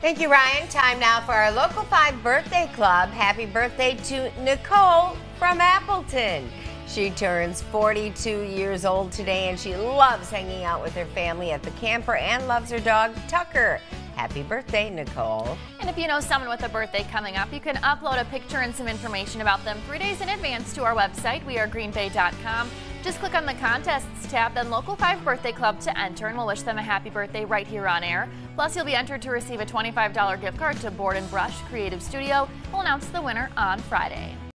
Thank you, Ryan. Time now for our Local 5 Birthday Club. Happy birthday to Nicole from Appleton. She turns 42 years old today and she loves hanging out with her family at the camper and loves her dog, Tucker. Happy birthday, Nicole. And if you know someone with a birthday coming up, you can upload a picture and some information about them three days in advance to our website, wearegreenbay.com. Just click on the contests tab, then Local 5 Birthday Club to enter, and we'll wish them a happy birthday right here on air. Plus, you'll be entered to receive a $25 gift card to Board and Brush Creative Studio. We'll announce the winner on Friday.